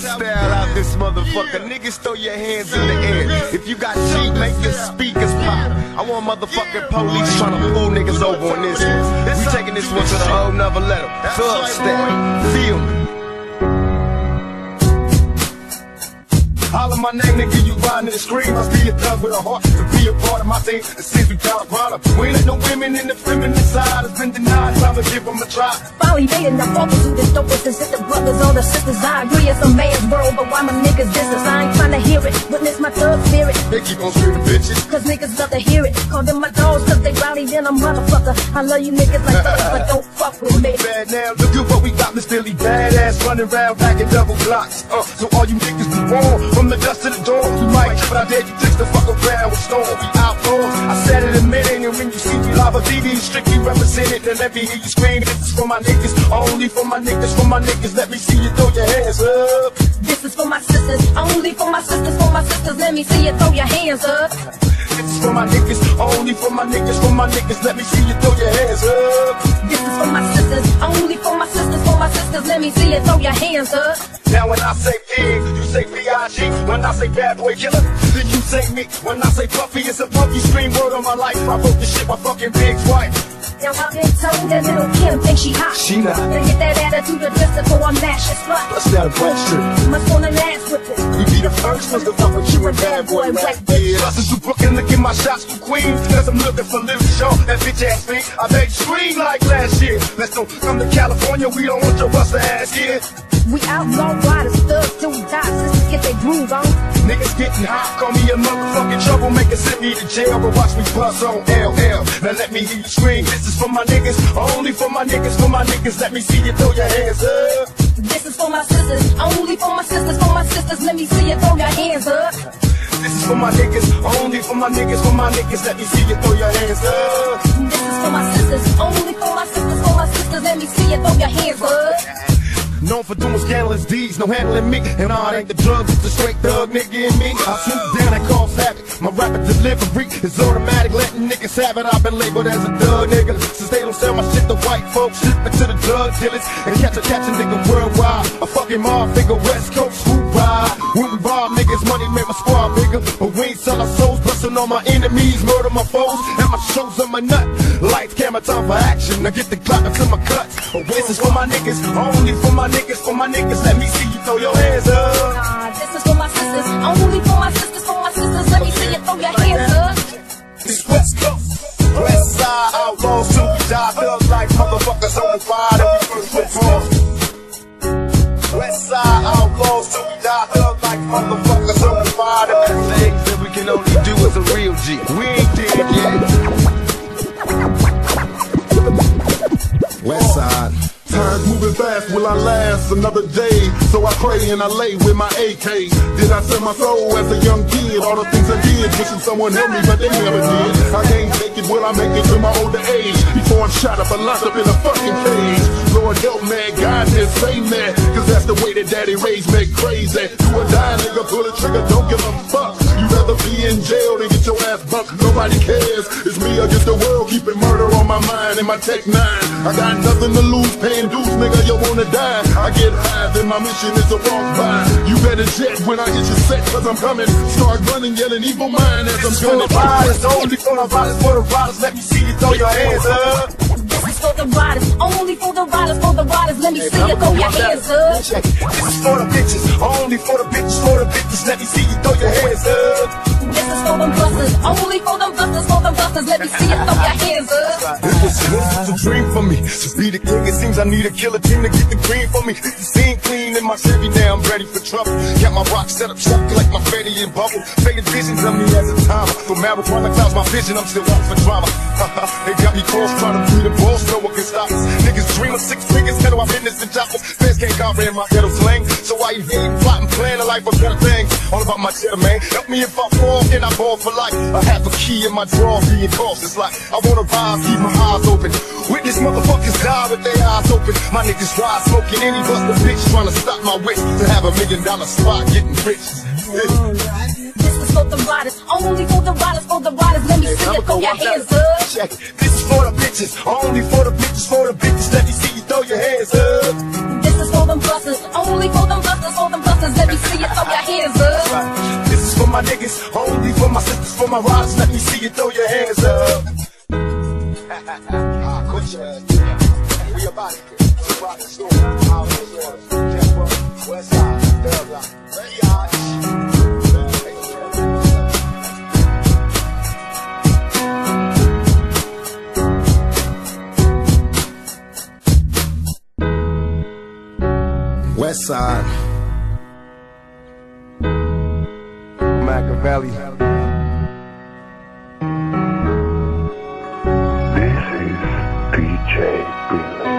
style out this motherfucker. Niggas throw your hands in the air. If you got cheap, make the speakers pop. I want motherfucking police trying to pull niggas over on this one. We taking this one to the whole nother level. Thug style. Feel me. Holler my name, nigga, you riding the screen. Must be a thug with a heart to be a part of my team. And since we got a problem, we ain't let no women in the feminine side. It's been denied, time to give them a try. Finally made enough offers to the dopest and sister brothers, all the sisters. I agree it's a man's world, but why my niggas business? I ain't trying to hear it. Witness my thug spirit. They keep on screaming bitches. Cause niggas love to hear it. Call them my dogs cause they rowdy than a motherfucker. I love you niggas like thugs, but don't fuck with me. Bad now, look at what we got, Miss Billy Badass running around packing double blocks. Uh, so all you niggas be warm from the dust to the door. Might, but I dare you just to fuck around with Storm. We outlaws. I said it a minute, and when you see me live on TV, strictly represented. Then let me hear you scream. This is for my niggas, only for my niggas, for my niggas. Let me see you throw your hands up. This is for my sisters, only for my sisters, for my sisters. Let me see you throw your hands up. This is for my niggas, only for my niggas, for my niggas. Let me see you throw your hands up. This is for my sisters, only for my sisters, for my sisters. Let me see you throw your hands up. Now when I say pig, you say B.I.G. When I say bad boy killer, then you say me. When I say puffy, it's a puffy scream word on my life. I wrote this shit my fucking big's wife. Now I've been told that Lil' Kim thinks she hot. She not. Then get that attitude adjusted for I mash your spot. Bust down a black strip. Must want an with whipping. We be the first ones to fuck with you and bad boy rap. Yeah, hustlers through Brooklyn, look at my shots from Queens. Cause I'm looking for little show. That bitch ass me, I made you scream like last year. Let's don't come to California, we don't want your buster ass here. We outlaw riders, thugs till we die. Sisters get their groove on. Niggas getting hot, call me a motherfucking troublemaker, send me to jail, but watch me bust on LL. Now let me hear you scream. This is for my niggas, only for my niggas, for my niggas. Let me see you throw your hands up. This is for my sisters, only for my sisters, for my sisters. Let me see you throw your hands up. This is for my niggas, only for my niggas, for my niggas. Let me see you throw your hands up. This is for my sisters, for doing scandalous deeds, no handling me. And nah, it ain't the drugs, it's the straight thug nigga in me. I swoop down and cause havoc. My rapid delivery is automatic, letting niggas have it. I've been labeled as a thug nigga. Since they don't sell my shit to white folks, ship it to the drug dealers. And catch a catch a nigga worldwide. A fucking mob figure, West Coast, who ride. When we rob niggas, money make my squad bigger. But we ain't sell our souls, busting on my enemies, murder my foes. And my shows on my nut. Lights, camera, time for action. I get the clock into my cuts. This is for my niggas, only for my niggas, for my niggas. Let me see you throw your hands up. Nah, this is for my sisters, only for my sisters, for my sisters. Let me see you throw your hands up. This West Coast, West Side outlaws, till we die. Thug like motherfuckers on the ride, and we first perform. West Side outlaws, till we die. Thug like motherfuckers on the ride, and the things that we can only do as a real G. We ain't will I last another day? So I pray and I lay with my AK. Did I sell my soul as a young kid? All the things I did, wishing someone helped me, but they never did. I can't make it, will I make it to my older age? Before I'm shot up and locked up in a fucking cage. Lord help me, God just say that. Cause that's the way that daddy raised me crazy. You a die, nigga, pull the trigger, don't give a Nobody cares. It's me against the world, keeping murder on my mind and my tech nine. I got nothing to lose, paying dues, nigga, you wanna die. I get high, then my mission is to walk by. You better jet when I hit your set, cause I'm coming. Start running, yelling evil mind as I'm For the gunning. riders, only for the riders, for the riders. Let me see you throw your hands up. This is for the riders, only for the riders, for the riders. Let me see you throw your hands up. Check it. This is for the bitches, only for the bitches, for the bitches. Let me see you throw your hands up. Let see your dream for me to be the king. It seems I need a killer team to get the green for me. The scene clean in my Chevy, now I'm ready for trouble. Got my rock set up, shot like my Fetty and Bubble. Faded visions of me as a timer. Though marijuana clouds my vision, I'm still out for drama. they got me cross trying to free the balls, no one can stop us. Niggas dream of six figures, I'm in this and jobbers. Fans can't comprehend my ghetto slang. So why you hating, plotting, planning a life of better things? All about my cheddar, man. Help me if I fall, then I fall for life. I have a key in my drawer, being cautious like I wanna rise, keep my eyes open. Witness motherfuckers die with their eyes open. My niggas ride smoking any bust a bitch trying to stop my wish to have a million dollar spot getting rich. This is for the riders, only for the riders, for the riders. Let me see you throw your hands up. Check it. This is for the bitches, only for the bitches, for the bitches. Let me see you throw your hands up. This is for them busters, only for them busters, for them busters. Let me see you throw your hands up. Right. This is for my niggas, only for my sisters, for my riders. Let me see you throw your hands up. quit your. We about to get rock the store. Out the Tampa, West Side, Third Block, West Side. Machiavelli. trade green